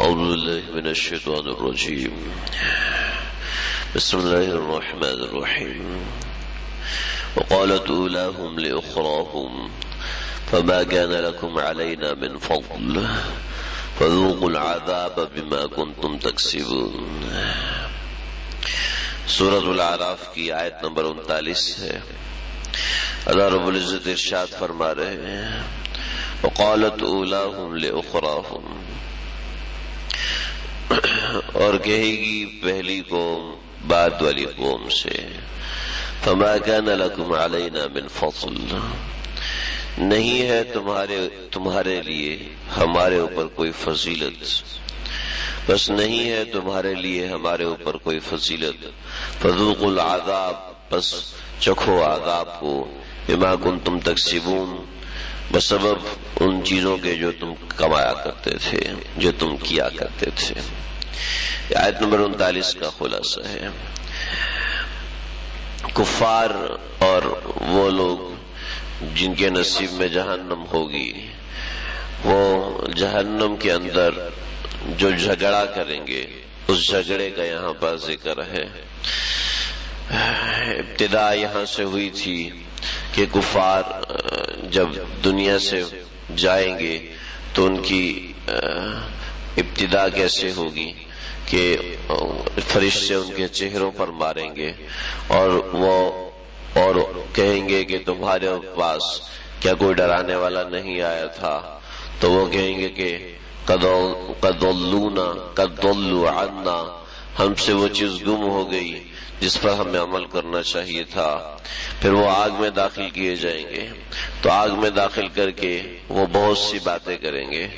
أعوذ بالله من الشيطان الرجيم. بسم الله الرحمن الرحيم. وقالت أولاهم لأخراهم، فما كان لكم علينا من فضل، فذوقوا العذاب بما كنتم تكسبون. سورة العراف کی آیت نمبر انتالیس ہے. اللہ رب العزت ارشاد فرما رہے ہیں، وقالت اولاهم لاخراهم اور کہے گی پہلی قوم بعد والی قوم سے۔ فما كان لكم علينا من فضل۔ نہیں ہے تمہارے تمہارے لیے ہمارے اوپر کوئی فضیلت۔ بس نہیں ہے تمہارے لیے ہمارے اوپر کوئی فضیلت۔ فضوق العذاب، بس چکھو عذاب کو۔ بما کنتم تکسبون بسبب ان چیزوں کے جو تم کمایا کرتے تھے، جو تم کیا کرتے تھے۔ آیت نمبر انتالیس کا خلاصہ ہے۔ کفار اور وہ لوگ جن کے نصیب میں جہنم ہوگی، وہ جہنم کے اندر جو جھگڑا کریں گے، اس جھگڑے کا یہاں پر ذکر ہے۔ ابتدا یہاں سے ہوئی تھی کہ کفار، جب دنیا سے جائیں گے تو ان کی ابتدا کیسے ہوگی؟ کہ فرشتے ان کے چہروں پر ماریں گے اور وہ اور کہیں گے کہ تمہارے پاس کیا کوئی ڈرانے والا نہیں آیا تھا؟ تو وہ کہیں گے کہ قدلونا قدلو عنا ہم سے وہ چیز گم ہو گئی جس پر ہمیں عمل کرنا چاہیے تھا۔ پھر وہ آگ میں داخل کیے جائیں گے۔ تو آگ میں داخل کر کے وہ بہت سی باتیں کریں گے،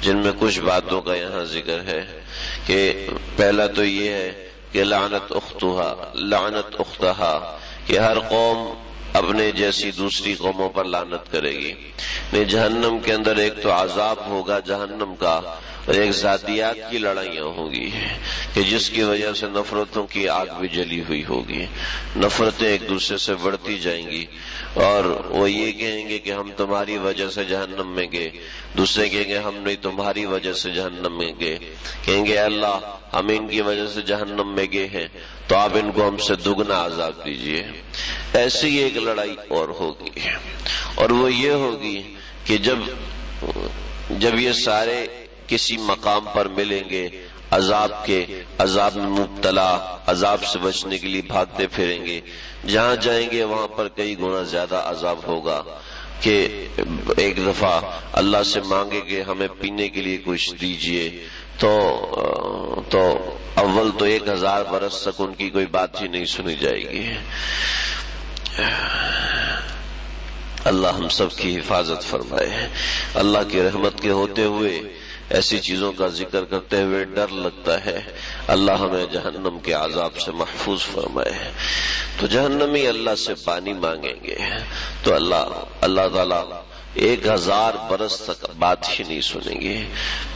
جن میں کچھ باتوں کا یہاں ذکر ہے کہ پہلا تو یہ ہے کہ لعنت اختہا لعنت اختہا کہ ہر قوم اپنے جیسی دوسری قوموں پر لانت کرے گی۔ نہیں، جہنم کے اندر ایک تو عذاب ہوگا جہنم کا ایک ذاتیات کی لڑائیاں ہوگی کہ جس کی وجہ سے نفرتوں کی آگ بھی جلی ہوئی ہوگی۔ نفرتیں ایک دوسرے سے بڑھتی جائیں گی اور وہ یہ کہیں گے کہ ہم تمہاری وجہ سے جہنم میں گئے۔ دوسرے کہیں گے ہم نہیں، تمہاری وجہ سے جہنم میں گئے۔ کہیں گے اللہ، ہم ان کی وجہ سے جہنم میں گئے ہیں۔ تو آپ ان کو ہم سے دگنا عذاب دیجیے ایسی ایک لڑائی اور ہوگی۔ اور وہ یہ ہوگی کہ جب جب یہ سارے کسی مقام پر ملیں گے، عذاب کے، عذاب میں مبتلا، عذاب سے بچنے کے لیے بھاگتے پھریں گے۔ جہاں جائیں گے، وہاں پر کئی گنا زیادہ عذاب ہوگا کہ ایک دفعہ اللہ سے مانگے کہ ہمیں پینے کے لیے کچھ دیجیے۔ تو تو اول تو ایک ہزار برس تک ان کی کوئی بات ہی نہیں سنی جائے گی۔ اللہ ہم سب کی حفاظت فرمائے۔ اللہ کی رحمت کے ہوتے ہوئے ایسی چیزوں کا ذکر کرتے ہوئے ڈر لگتا ہے۔ اللہ ہمیں جہنم کے عذاب سے محفوظ فرمائے۔ تو جہنمی اللہ سے پانی مانگیں گے۔ تو اللہ اللہ تعالی ایک ہزار برس تک بات ہی نہیں سنیں گے۔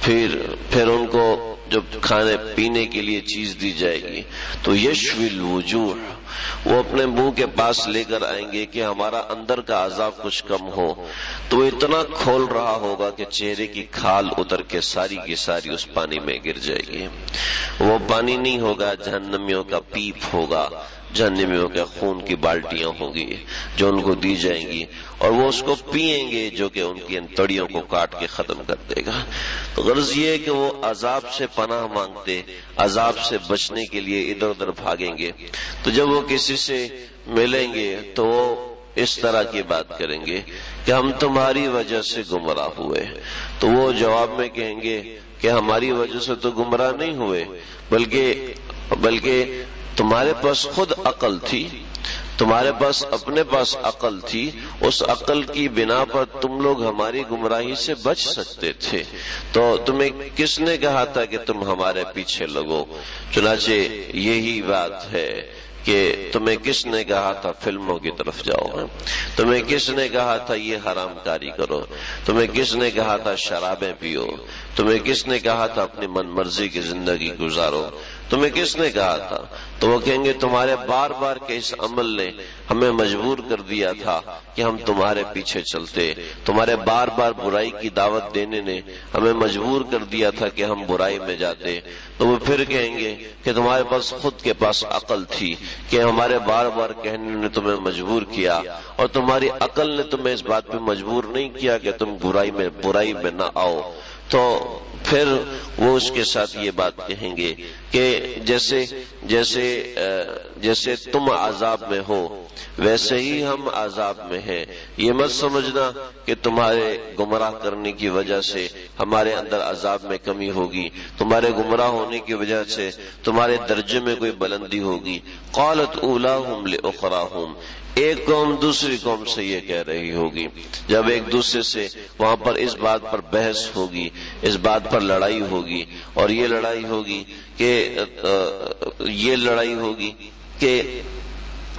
پھر پھر ان کو جب کھانے پینے کے لیے چیز دی جائے گی، تو یشوی الوجوہ وہ اپنے منہ کے پاس لے کر آئیں گے کہ ہمارا اندر کا عذاب کچھ کم ہو۔ تو وہ اتنا کھول رہا ہوگا کہ چہرے کی کھال اتر کے ساری کی ساری اس پانی میں گر جائے گی۔ وہ پانی نہیں ہوگا، جہنمیوں کا پیپ ہوگا، جہنمیوں کے خون کی بالٹیاں ہوں گی، جو ان کو دی جائیں گی، اور وہ اس کو پیئیں گے جو کہ ان کی انتڑیوں کو کاٹ کے ختم کر دے گا۔ تو غرض یہ ہے کہ وہ عذاب سے پناہ مانگتے، عذاب سے بچنے کے لیے ادھر ادھر بھاگیں گے۔ تو جب وہ کسی سے ملیں گے تو وہ اس طرح کی بات کریں گے کہ ہم تمہاری وجہ سے گمراہ ہوئے۔ تو وہ جواب میں کہیں گے کہ ہماری وجہ سے تو گمراہ نہیں ہوئے، بلکہ بلکہ تمہارے پاس خود عقل تھی، تمہارے پاس اپنے پاس عقل تھی، اس عقل کی بنا پر تم لوگ ہماری گمراہی سے بچ سکتے تھے۔ تو تمہیں کس نے کہا تھا کہ تم ہمارے پیچھے لگو؟ چنانچہ یہی بات ہے۔ کہ تمہیں کس نے کہا تھا فلموں کی طرف جاؤ تمہیں کس نے کہا تھا یہ حرام کاری کرو؟ تمہیں کس نے کہا تھا شرابیں پیو؟ تمہیں کس نے کہا تھا اپنی من مرضی کی زندگی گزارو؟ تمہیں کس نے کہا تھا؟ تو وہ کہیں گے تمہارے بار بار کے اس عمل نے ہمیں مجبور کر دیا تھا کہ ہم تمہارے پیچھے چلتے۔ تمہارے بار بار برائی کی دعوت دینے نے ہمیں مجبور کر دیا تھا کہ ہم برائی میں جاتے۔ تو وہ پھر کہیں گے کہ تمہارے پاس خود کے پاس عقل تھی کہ ہمارے بار بار کہنے نے تمہیں مجبور کیا اور تمہاری عقل نے تمہیں اس بات پہ مجبور نہیں کیا کہ تم برائی میں برائی میں نہ آؤ۔ تو پھر وہ اس کے ساتھ یہ بات کہیں گے کہ جیسے جیسے جیسے تم عذاب میں ہو، ویسے ہی ہم عذاب میں ہیں۔ یہ مت سمجھنا کہ تمہارے گمراہ کرنے کی وجہ سے ہمارے اندر عذاب میں کمی ہوگی۔ تمہارے گمراہ ہونے کی وجہ سے تمہارے درجے میں کوئی بلندی ہوگی۔ قالت اولا ہوں اخرا ہوں ایک قوم دوسری قوم سے یہ کہہ رہی ہوگی۔ جب ایک دوسرے سے وہاں پر اس بات پر بحث ہوگی، اس بات پر لڑائی ہوگی اور یہ لڑائی ہوگی کہ یہ لڑائی ہوگی کہ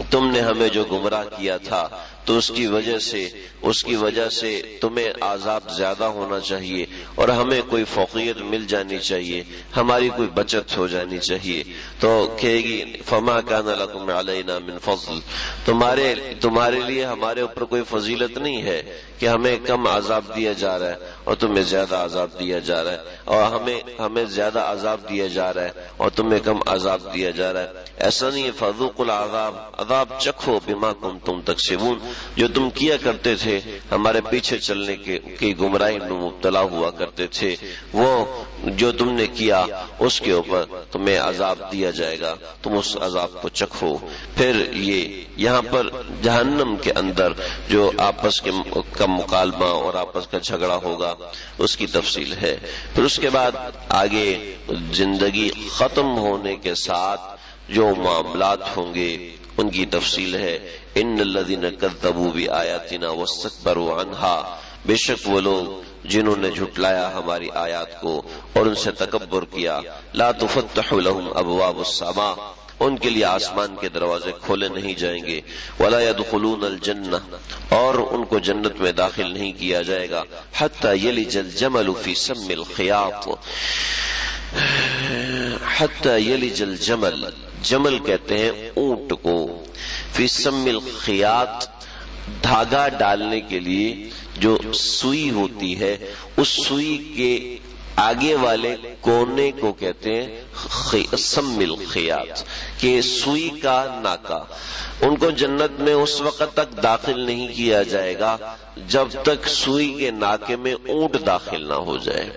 تم نے ہمیں جو گمراہ کیا تھا تو اس کی وجہ سے، اس کی وجہ سے تمہیں عذاب زیادہ ہونا چاہیے اور ہمیں کوئی فوقیت مل جانی چاہیے، ہماری کوئی بچت ہو جانی چاہیے۔ تو کہے گی، فما کان لکم علینا من فضل۔ تمہارے تمہارے لیے ہمارے اوپر کوئی فضیلت نہیں ہے کہ ہمیں کم عذاب دیا جا رہا ہے اور تمہیں زیادہ عذاب دیا جا رہا ہے اور ہمیں ہمیں زیادہ عذاب دیا جا رہا ہے اور تمہیں کم عذاب دیا جا رہا ہے۔ ایسا نہیں ہے فضوق العذاب، عذاب چکھو بما کم تم تک جو تم کیا کرتے تھے، ہمارے پیچھے چلنے کی گمراہی میں مبتلا ہوا کرتے تھے۔ وہ جو تم نے کیا، اس کے اوپر تمہیں عذاب دیا جائے گا۔ تم اس عذاب کو چکھو۔ پھر یہ، یہاں پر جہنم کے اندر جو آپس کے کا مکالمہ اور آپس کا جھگڑا ہوگا، اس کی تفصیل ہے۔ پھر اس کے بعد آگے زندگی ختم ہونے کے ساتھ جو معاملات ہوں گے، ان کی تفصیل ہے۔ ان الذين كذبوا بآياتنا واستكبروا عنها بے شک وہ لوگ جنہوں نے جھٹلایا ہماری آیات کو اور ان سے تکبر کیا، لا تفتح لهم ابواب السماء، ان کے لیے آسمان کے دروازے کھولے نہیں جائیں گے، ولا يدخلون الجنہ، اور ان کو جنت میں داخل نہیں کیا جائے گا، حتى يلج الجمل في سم الخياط، حتى يلج الجمل۔ جمل کہتے ہیں اونٹ کو فیسم الخیات دھاگا ڈالنے کے لیے جو سوئی ہوتی ہے، اس سوئی کے آگے والے کونے کو کہتے ہیں سم الخیات کہ سوئی کا ناکا ان کو جنت میں اس وقت تک داخل نہیں کیا جائے گا، جب تک سوئی کے ناکے میں اونٹ داخل نہ ہو جائے۔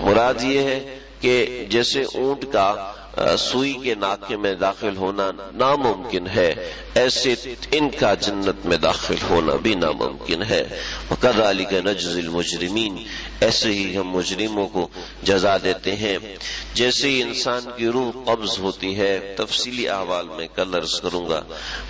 مراد یہ ہے کہ جیسے اونٹ کا سوئی کے ناکے میں داخل ہونا ناممکن ہے۔ ایسے ان کا جنت میں داخل ہونا بھی ناممکن ہے۔ وقد علی کے نجز المجرمین ایسے ہی ہم مجرموں کو جزا دیتے ہیں۔ جیسے ہی انسان کی روح قبض ہوتی ہے، تفصیلی احوال میں کل عرض کروں گا۔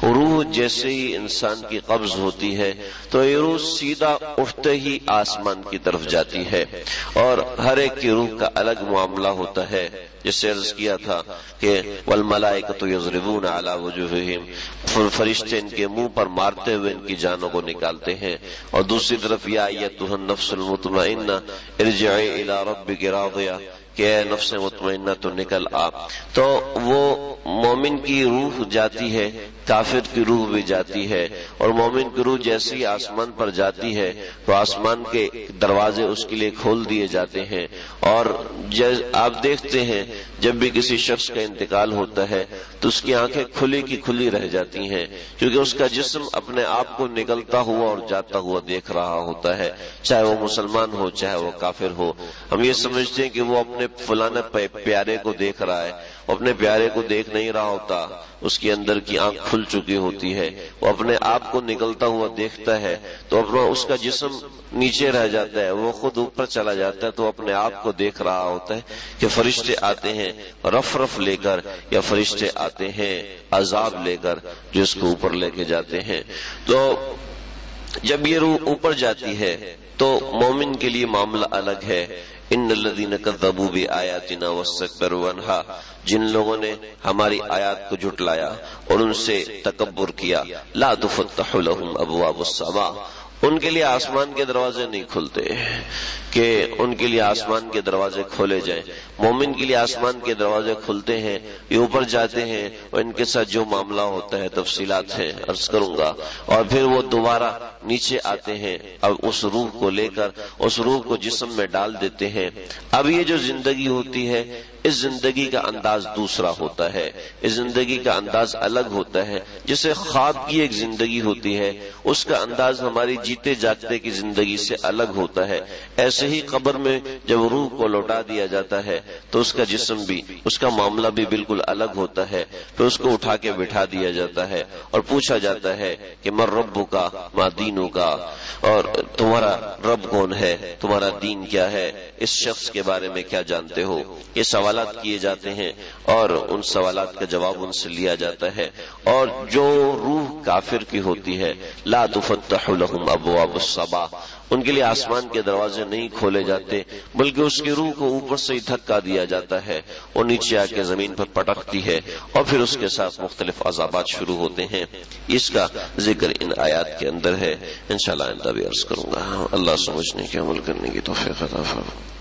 روح جیسے ہی انسان کی قبض ہوتی ہے، تو یہ روح سیدھا اٹھتے ہی آسمان کی طرف جاتی ہے۔ اور ہر ایک کی روح کا الگ معاملہ ہوتا ہے۔ جس سے عرض کیا تھا کہ والملائکۃ یضربون علی وجوہہم فرشتے ان کے منہ پر مارتے ہوئے ان کی جانوں کو نکالتے ہیں۔ اور دوسری طرف، یا ایتھا النفس المطمئنہ، ارجعی الی ربک راضیہ کہ اے نفس مطمئنہ تو نکل آ۔ تو وہ مومن کی روح جاتی ہے، کافر کی روح بھی جاتی ہے۔ اور مومن کی روح جیسی آسمان پر جاتی ہے تو آسمان کے دروازے اس کے لیے کھول دیے جاتے ہیں۔ اور آپ دیکھتے ہیں، جب بھی کسی شخص کا انتقال ہوتا ہے، تو اس کی آنکھیں کھلی کی کھلی رہ جاتی ہیں۔ کیونکہ اس کا جسم اپنے آپ کو نکلتا ہوا اور جاتا ہوا دیکھ رہا ہوتا ہے، چاہے وہ مسلمان ہو، چاہے وہ کافر ہو۔ ہم یہ سمجھتے ہیں کہ وہ اپنے فلانا پیارے کو دیکھ رہا ہے، وہ اپنے پیارے کو دیکھ نہیں رہا ہوتا۔ اس کے اندر کی آنکھ کھل چکی ہوتی ہے۔ وہ اپنے آپ کو نکلتا ہوا دیکھتا ہے۔ تو اپنا اس کا جسم نیچے رہ جاتا ہے، وہ خود اوپر چلا جاتا ہے، تو اپنے آپ کو دیکھ رہا ہوتا ہے کہ فرشتے آتے ہیں، رف رف لے کر، یا فرشتے آتے ہیں، عذاب لے کر، جو اس کو اوپر لے کے جاتے ہیں۔ تو جب یہ روح اوپر جاتی ہے، تو مومن کے لیے معاملہ الگ ہے۔ ان الذين كذبوا بآياتنا واستكبروا عنها جن لوگوں نے ہماری آیات کو جھٹلایا اور ان سے تکبر کیا۔ لا تفتح لهم ابواب السماء ان کے لیے آسمان کے دروازے نہیں کھلتے کہ ان کے لیے آسمان کے دروازے کھولے جائیں۔ مومن کے لیے آسمان کے دروازے کھلتے ہیں، یہ اوپر جاتے ہیں، اور ان کے ساتھ جو معاملہ ہوتا ہے، تفصیلات ہیں، عرض کروں گا۔ اور پھر وہ دوبارہ نیچے آتے ہیں، اب اس روح کو لے کر، اس روح کو جسم میں ڈال دیتے ہیں۔ اب یہ جو زندگی ہوتی ہے اس زندگی کا انداز دوسرا ہوتا ہے۔ اس زندگی کا انداز الگ ہوتا ہے۔ جسے خواب کی ایک زندگی ہوتی ہے، اس کا انداز ہماری جیتے جاگتے کی زندگی سے الگ ہوتا ہے۔ ایسے ہی قبر میں جب روح کو لوٹا دیا جاتا ہے، تو اس کا جسم بھی، اس کا معاملہ بھی بالکل الگ ہوتا ہے۔ پھر اس کو اٹھا کے بٹھا دیا جاتا ہے اور پوچھا جاتا ہے کہ مر رب کا ماں دینوں کا اور تمہارا رب کون ہے؟ تمہارا دین کیا ہے؟ اس شخص کے بارے میں کیا جانتے ہو؟ یہ سوال سوالات کیے جاتے ہیں اور ان سوالات کا جواب ان سے لیا جاتا ہے اور جو روح کافر کی ہوتی ہے، لا تفتح لهم ابواب الصبا ان کے لیے آسمان کے دروازے نہیں کھولے جاتے، بلکہ اس کی روح کو اوپر سے ہی دھکا دیا جاتا ہے اور نیچے آ کے زمین پر پٹکتی ہے اور پھر اس کے ساتھ مختلف عذابات شروع ہوتے ہیں۔ اس کا ذکر ان آیات کے اندر ہے۔ انشاءاللہ آئندہ بھی عرض کروں گا۔ اللہ سمجھنے کے عمل کرنے کی توفیق عطا فرمائے۔